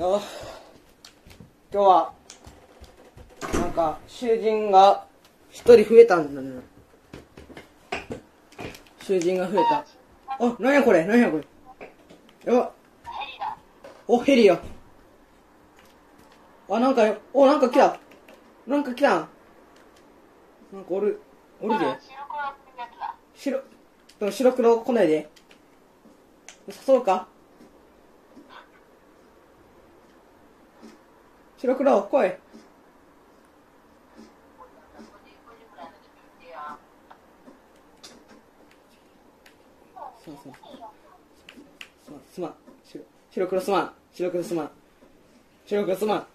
よ。今日はなんか囚人が一人増えたんだね。囚人が増えた。あなんやこれなんやこれ。やば。おヘリやあなんかよ。おなんか来た。なんか来たん。なんかおるおるで。白でも白黒来ないで。誘うか白黒来い。すまんすまん。すまん。白白黒すまん。白黒すまん。白黒すまん。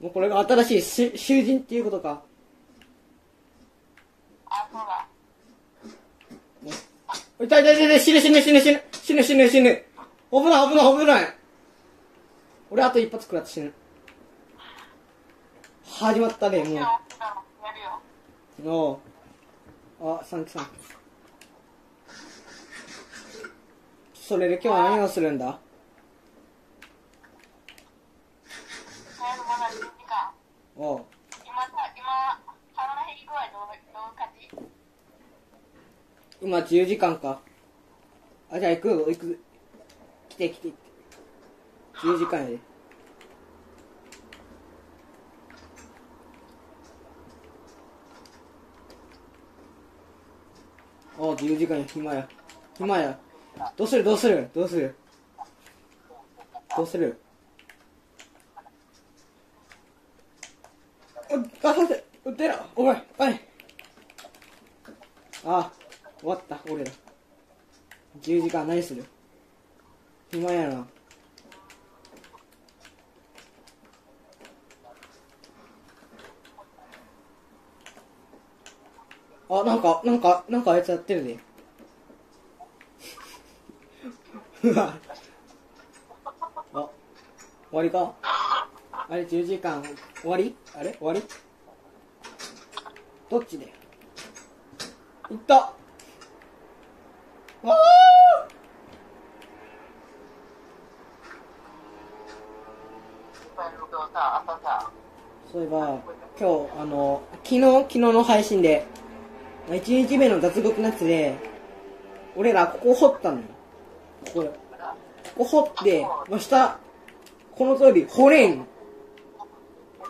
もうこれが新しいし囚人っていうことか。痛い痛い痛い痛い。死ぬ死ぬ死ぬ死ぬ。死ぬ死ぬ死ぬ。危ない危ない危ない。俺あと一発食らって死ぬ始まったねもう。あサンキューサンキュー。それで今日は何をするんだ？おう。今10時間か。あじゃあ行くよ。行く。来て来て来て。10時間やであ10時間や暇や暇やどうするどうするどうする？どうする？ああさせ出ろお前おいあ終わった俺ら。10時間何する暇やなあなんかなんかあいつやってるね うわ。あ終わりか。あれ10時間。終わり？あれ？終わり？どっちで？いった。ああそういえば今日あの昨日昨日の配信で1日目の脱獄のやつで俺らここ掘ったのよ。ここここ掘ってまあ下この通り掘れん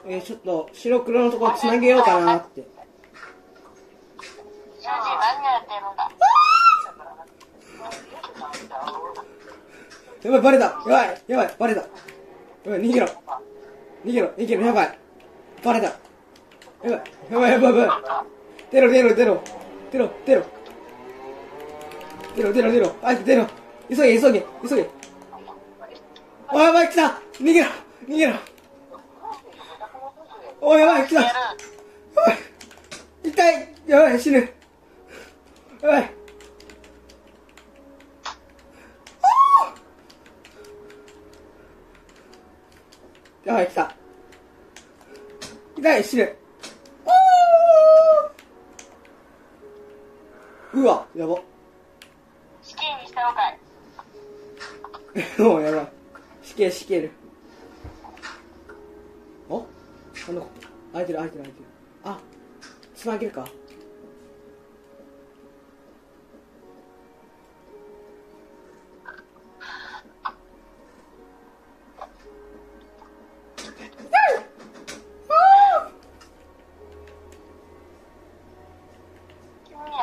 えー、ちょっと白黒のところつなげようかなって。やばい、バレた。やばい、やばい、バレた。やばい、逃げろ。逃げろ、逃げろ、やばい。バレた。やばい、やばい、やばい、やばい。出ろ、出ろ、出ろ。出ろ、出ろ。出ろ、出ろ、出ろ。早く出ろ。急げ、急げ、急げ。おい、やばい、来た。逃げろ逃げろ。おい、やばい、来た。やばい。痛い。やばい、死ぬ。やばいやばい、来た。痛い、死ぬ。うわ、やば。死刑にしたのかいもうやばい。死刑、死刑る。おあの、開いてる、開いてる、開いてる。あ、つなげるか。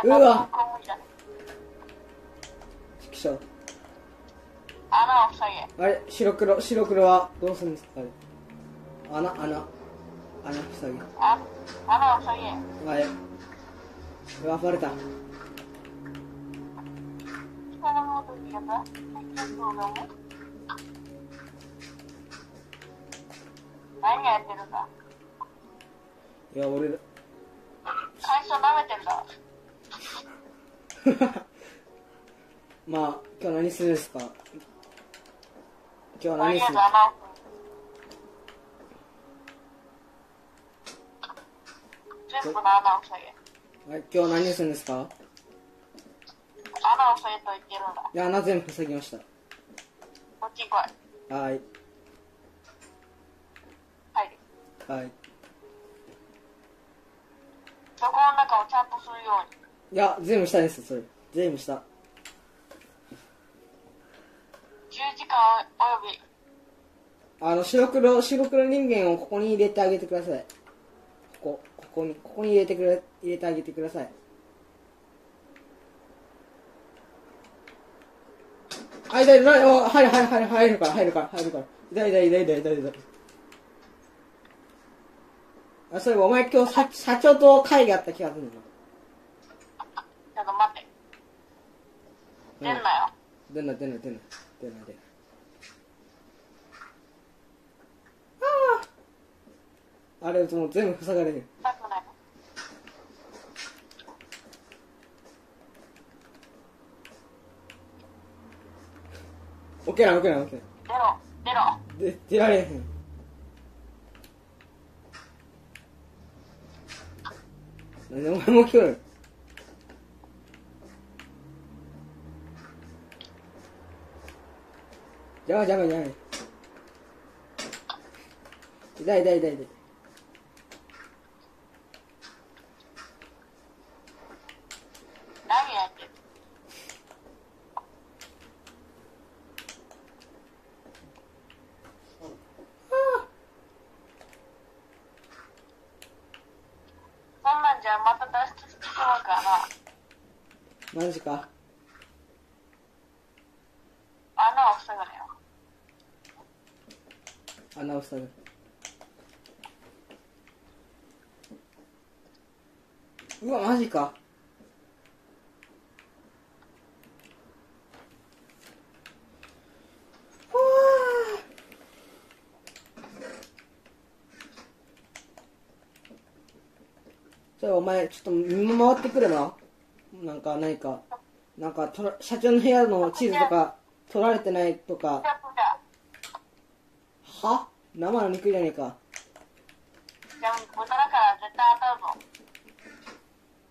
うわちくしょう。穴を塞げ。あれ白黒白黒はどうするんですかあれ。穴穴。穴塞ぎあ穴を塞げ。あれうわバレたやってるんだ。いや俺ら最初舐めてんだ まあ今日何するんですか？今日何する？穴を全部の穴を塞げ。はい今日は何するんですか？穴を塞げと言ってるんだ。いや穴全部塞ぎました。こっち来い。はい。はい。そこの中をちゃんとするように。いや、全部下です、それ。全部下。10時間および、あの、白黒、白黒人間をここに入れてあげてください。ここ、ここに、ここに入れてくれ、入れてあげてください。あ、痛い、痛い、お入る、入る、入る、入るから、入るから、入るから。痛い、痛い、痛い、痛い、痛い、痛い。あ、そういえば、お前今日、社社長と会議あった気がするんだちょっと待って。出んなよ。出んな、出んな、出んな。出んな、出んな。あれ、もう全部塞がれる。したくない。オッケーな、オッケーな、オッケー出ろ、出ろ。で、出られへん。なんでお前も来る邪魔邪魔邪魔。痛い痛い痛い痛い。何やってるそんなんじゃまた脱出してしまうからな。マジか。穴を塞ぐのよ。穴を塞ぐ。うわ、マジか。じゃあお前ちょっと見回ってくればなんか何かなんかとら社長の部屋の地図とか取られてないとか。は？生の肉じゃねえか。じゃあ豚だから絶対当たるぞ。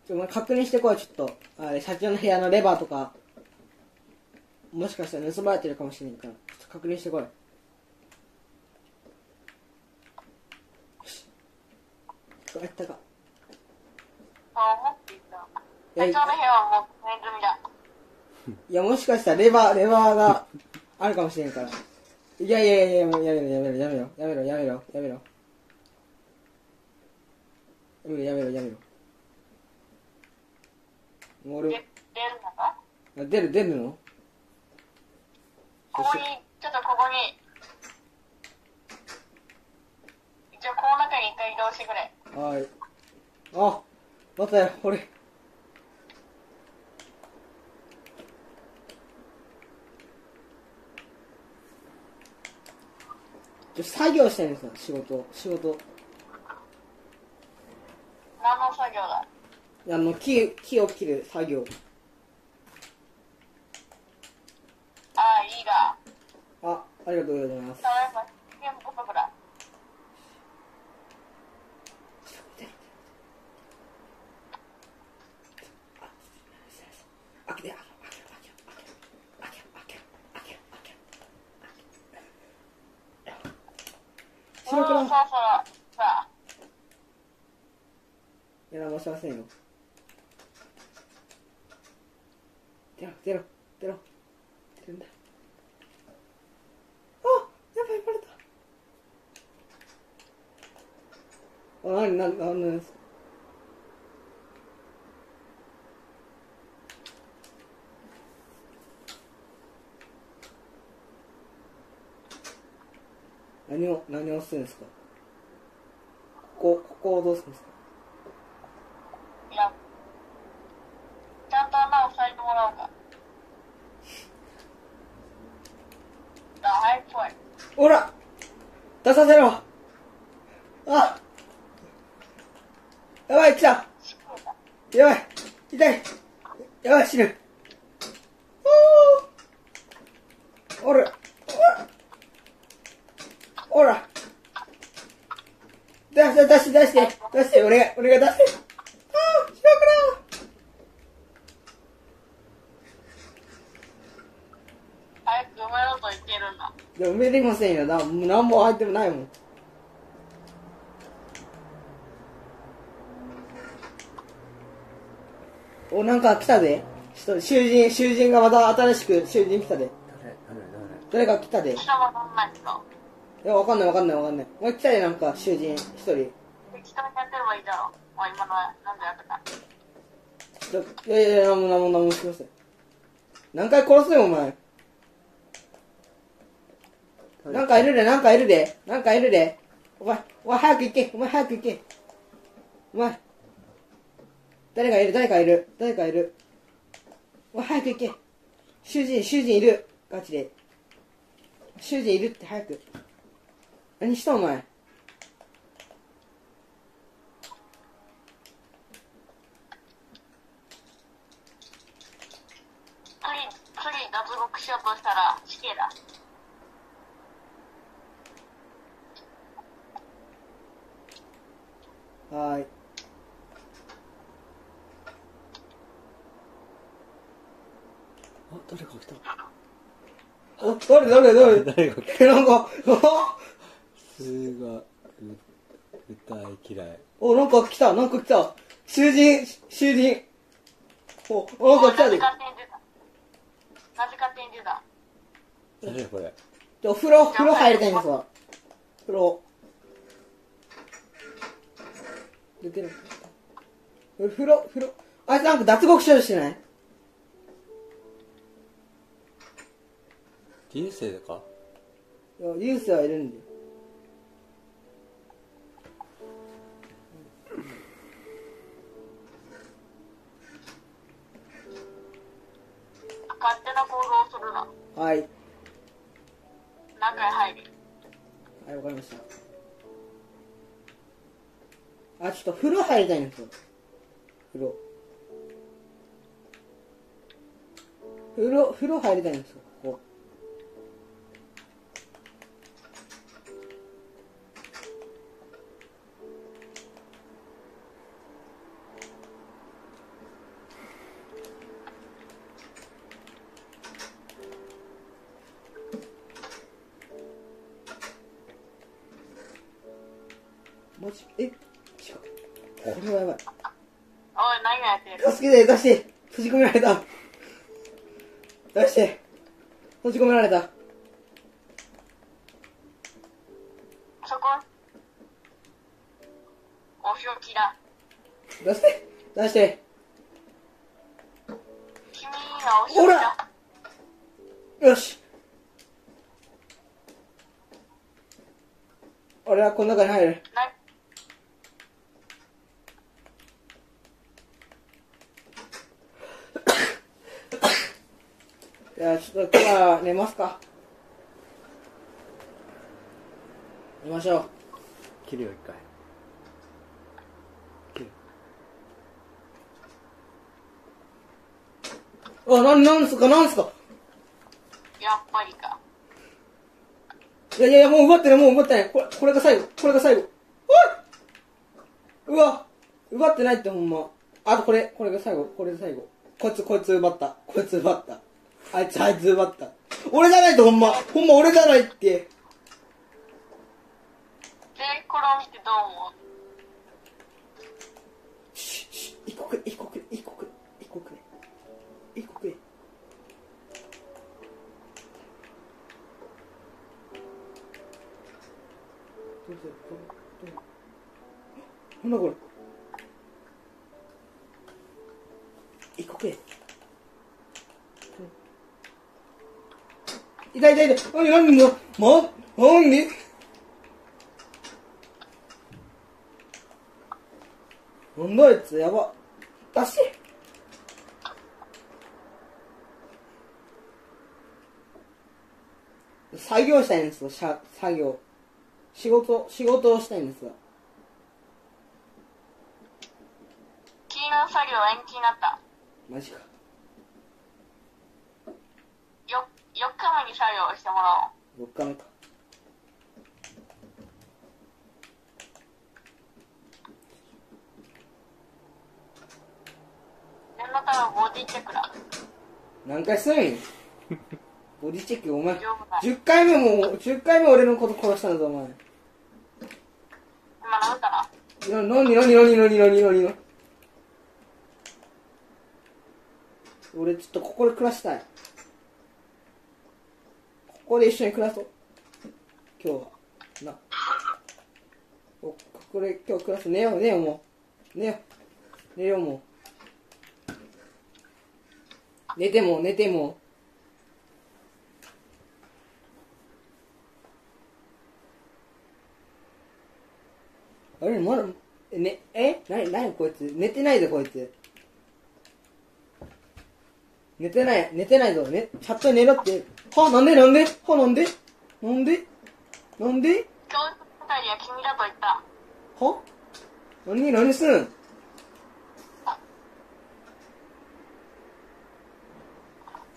ちょお前確認してこいちょっと。あれ社長の部屋のレバーとか。もしかしたら盗まれてるかもしれんから。ちょっと確認してこい。よし。やったか。そう思っていた。いや社長の部屋はもうネズミだ。いやもしかしたらレバーレバーがあるかもしれんからいやいやいややめろやめろやめろやめろやめろやめろやめろやめろやめろやめろもう出るのか？あ出る出るの？ここに、ちょっとここに、一応この中に一回移動してくれ。はい。あ、またよ、俺。作業してるんですよ、仕事、仕事。何の作業だ？あの、木、木を切る作業。ああ、いいが。あ、ありがとうございます。後やらましませんよ。出ろ出ろ出ろ。出るんだ。あやばいバレた。あ何何何です何を、何をするんですか？ここ、ここをどうするんですか？いや、ちゃんと穴を塞いでもらおうか。あ、はい、来い。ほら出させろ。あやばい、来た。やばい痛い。やばい、死ぬほら。出して出して出して。出して俺が俺が出して。早く埋めろと言っいや埋めれませんよ。な何も入ってもないもん。おなんか来たで。囚人囚人がまた新しく囚人来たで。誰か来たで。いや、わかんないわかんないわかんない。お前来たで、なんか囚人、一人。適当にやってればいいだろ。お前今のはなんでやった？か。ちょいやいやいや、なんもなんもなんもしません。何回殺すよ、お前。誰？なんかいるで、なんかいるで。なんかいるで。お前、お前早く行け。お前早く行け。お前。誰かいる、誰かいる。誰かいる。お前早く行け。囚人、囚人いる。ガチで。囚人いるって早く。何したお前？次、次脱獄しようとしたら死刑だ。はーい。あ誰か来たお、誰誰誰？誰 が来え、なんか、すがう歌い嫌いお、なんか来た、なんか来た。囚人、囚人。お、おなんか来たで。なぜ勝手に出た。なぜ勝手に出た。誰これお風呂、風呂入りたいんですわ。風呂。出てる。風呂、風呂。あいつなんか脱獄しようとしてない？人生でか？いや、ユースはいるんで。勝手な行動をするな。はい。中へ入る。はい、わかりました。あ、ちょっと風呂入りたいんですよ。風呂。風呂、風呂入りたいんですよ、ここ。けて、出して、閉じ込められた。出して、閉じ込められた。そこ？お仕置きだ。出して、出して。君がお仕置きだ。よし。俺はこの中に入る。ないや、ちょっと今日は寝ますか。寝ましょう。切るよ一回切るあ、なん、なんすか、なんすか。やっぱりか。いやいやいや、もう奪ってない、もう奪ってない。これ、これが最後、これが最後。うわ、奪ってないってほんま。あとこれ、これが最後、これが最後。こいつ、こいつ奪った。こいつ奪った。あいつ、あいつ奪った。俺じゃないとほんま、ほんま俺じゃないって。で、これを見てどう思う？シュッ一個くれ、一個くれ、一個くれ、一個くれ。一個くれ。どうせ、どう、どう？なんだこれ。一個くれ。痛い痛い痛い。何、何、もう、もう、何？なんだあいつ、やば。出して。作業したいんですよ、しゃ作業。仕事、仕事をしたいんですが。君の作業延期になった。マジか。よ、4日目に作業をしてもらおう。4日目か。念のためボディチェックだ。何回するんや ボディチェック、お前。大丈夫だ。10回目も、10回目俺のこと殺したんだぞ、お前。今殴ったな。な、なになになになになになにな俺ちょっとここで暮らしたい。ここで一緒に暮らそう。今日は。な。こここで今日暮らす。寝よう、寝ようもう。寝よう。寝ようもう。寝ても、寝ても。あれ、まだ、え、ね、え？なに、なにこいつ？寝てないぞ、こいつ。寝てない、寝てないぞ。ね、チャットに寝ろって。はなんでなんで？はなんで？なんで？なんで？教室係は君だと言った？は？何、何すん？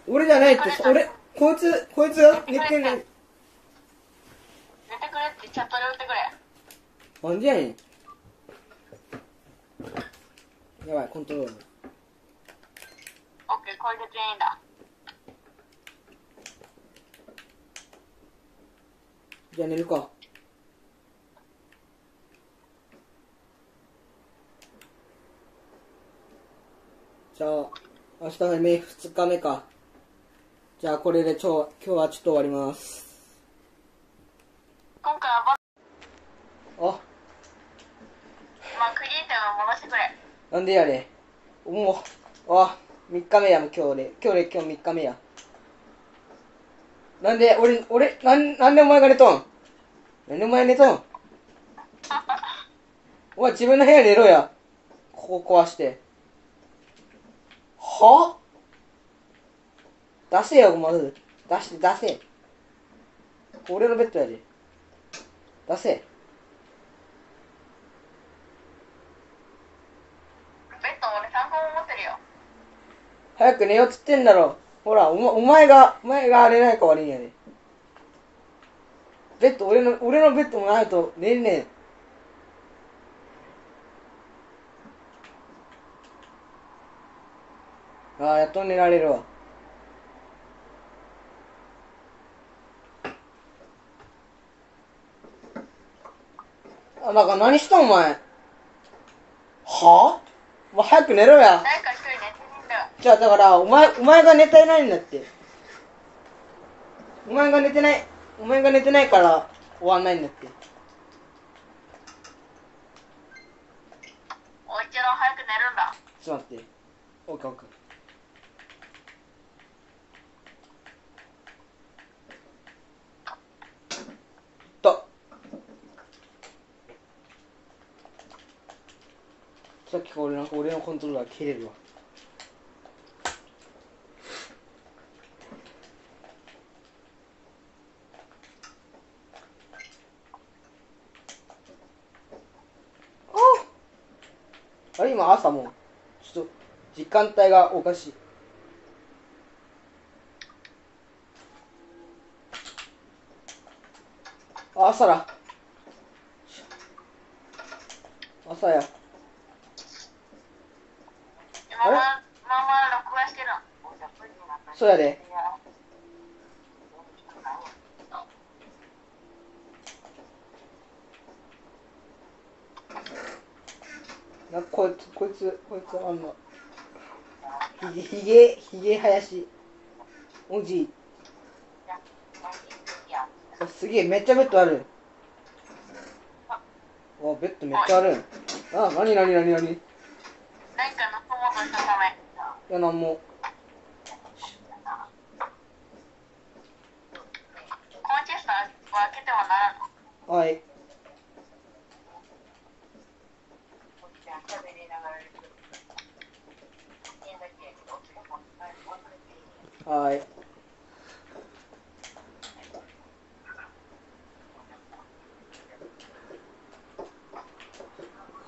俺じゃないって、俺、こいつ、こいつが寝てない。寝てくれってチャットで打ってくれ。なんでやねん。やばい、コントロール。オッケー、これで全員だ。じゃあ寝るか。じゃあ、明日の目2日目か。じゃあこれでちょ今日はちょっと終わります。今回はバあ、まあ、クリエイティブを戻してくれ。なんでやれ。もう、あ、3日目やもん今日で。今日で今日3日目や。なんで、俺、俺、なん、なんでお前が寝とん？なんでお前寝とん？お前自分の部屋寝ろや。ここ壊して。は？出せよ、まず。出して、出せ。俺のベッドやで。出せ。ベッド俺3個も持ってるよ。早く寝ようっつってんだろ。ほら、お前お前が、お前が寝ないか悪いんやで。ベッド、俺の、俺のベッドもないと寝んねん。ああ、やっと寝られるわ。あ、だから何したんお前？はあ？もう早く寝ろや。じゃあだからお前お前が寝てないんだって。お前が寝てないお前が寝てないから終わんないんだって。おいちろ早く寝るんだ。ちょっと待って。オッケーオッケー。と。さっきから俺なんか俺のコントローラー切れるわあれ今朝もうちょっと時間帯がおかしい。あ朝だ。朝や。今ままま録画してるそうやでなこいつこいつこいつあんのひげひげひげ生やしおじい。あすげえめっちゃベッドある。あベッドめっちゃある。あなになになになにい何か盗もうとしたため。やなんも。このチェストは開けてはならんの？はいはい。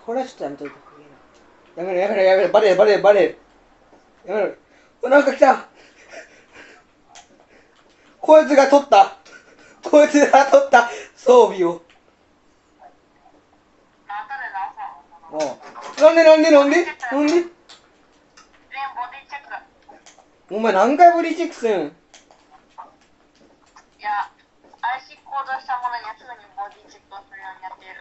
これはちょっとやめといたやめろやめろやめろ。バレるバレるバレ。るやめろ。うなんか来た。こいつが取った。こいつが取った。装備を。なんでなんでなんで？なんで？お前何回ぶりチックすん？いや、IC シ行動したものにはすぐにボディチェックをするようになっている。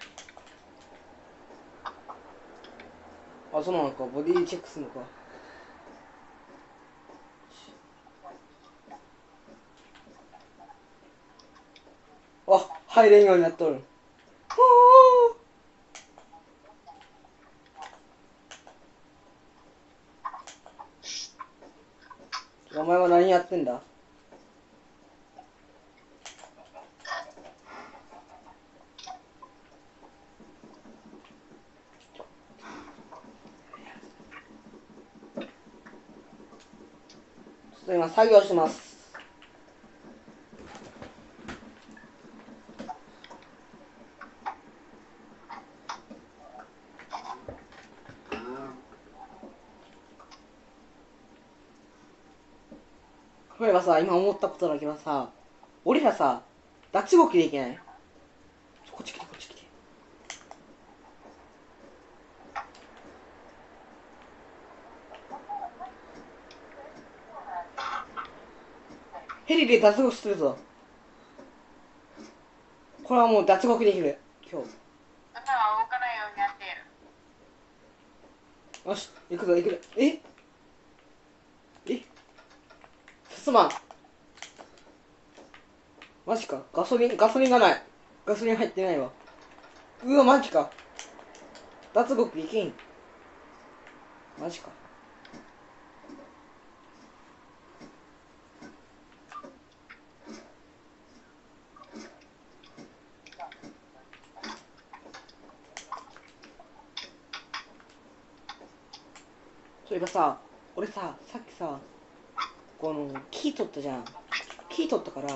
あ、そうなのか、ボディチェックするのか。あ、入れんようになっとる。はあ。お前は何やってんだ？ちょっと今作業します例えばさ今思ったことだけどさ俺らさ脱獄できない？こっち来てこっち来て。ヘリで脱獄するぞ。これはもう脱獄できる。今日。だから動かないようになっている。よし行くぞ行くぞ。え？え？すまんマジか。ガソリンガソリンがない。ガソリン入ってないわ。うわマジか。脱獄できん。マジか。そういえばさ俺ささっきさこのキー取ったじゃん。キー取ったから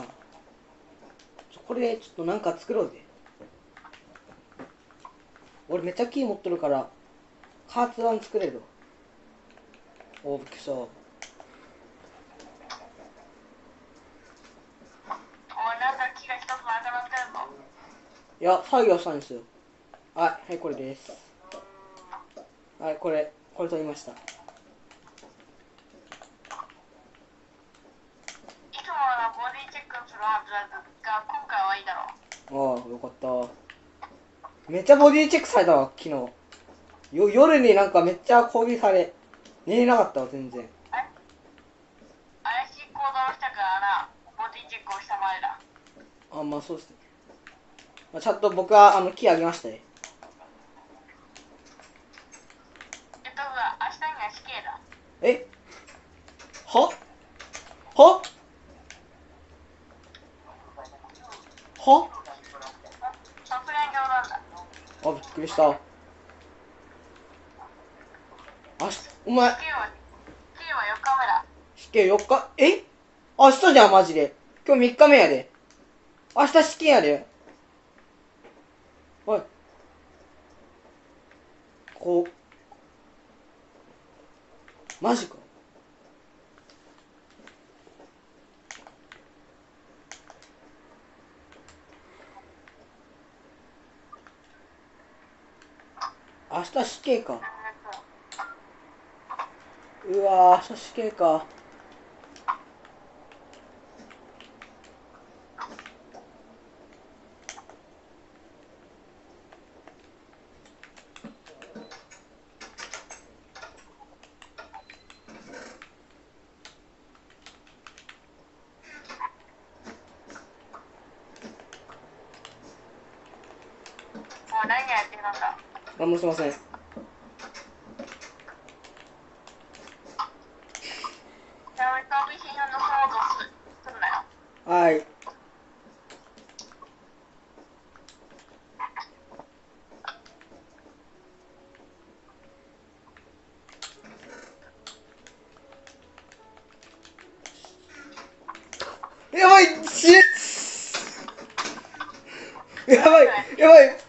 これでちょっとなんか作ろうぜ。俺めっちゃキー持っとるからカーツワン作れるおーびっくりしたお前なんか木が一つなくなってるぞ。いや作業したんですよ。はいはいこれです。はいこれこれ取りましたいつもはボディチェックするはずだが、今回はいいだろう。ああよかった。めっちゃボディチェックされたわ昨日。よ夜になんかめっちゃ攻撃され寝れなかったわ全然。怪しい行動をしたからな、ボディチェックをしたまえだ。あまあそうですね。まあちゃんと僕はあの木あげましたね。えっとさ、明日には死刑だ。え？は？は？はさすがに冗談だ。あびっくりした。あしお前。死刑は、死刑は4日目だ。死刑4日？え？明日じゃんマジで。今日3日目やで。明日死刑やで。おい。こう。マジか明日死刑か。うわー明日死刑かもう何やってるんだ。何もしません。はい。やばいしやばいやばい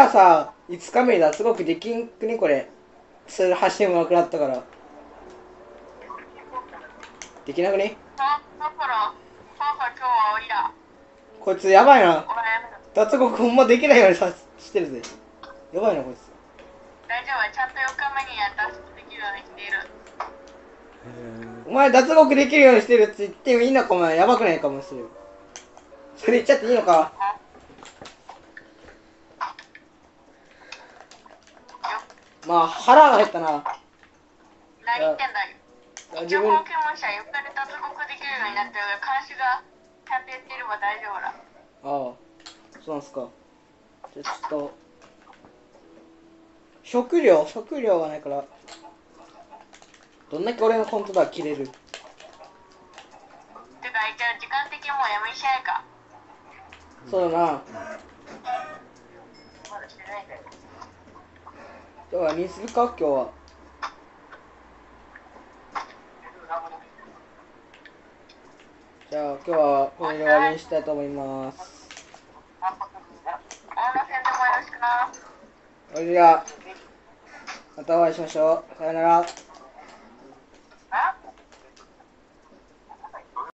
らさ5日目だ。すごくできんくねこれ。それ発信もなくなったから。できなくね？さだから、今日は終わりだ。こいつやばいな。脱獄ほんまできないようにさしてるぜ。やばいなこいつ。大丈夫、ちゃんと4日目には脱出できるようにしている。お前脱獄できるようにしてるって言ってもいいのかお前やばくないかもしれん。それ言っちゃっていいのか？まあ腹が減ったな。何言ってんだよ。一応ポケモン社4日で脱獄ようになってるから監視がちゃんとやっていれば大丈夫だ。ああそうなんすか。じゃあちょっと。食料？食料がないから。どんだけ俺のコントだ切れる。てか一応時間的にもうやめにしないか。そうだな今日はにするか今日は。じゃあ今日はこれで終わりにしたいと思います。大野戦でもよろしくなそれではまたお会いしましょう。さよなら。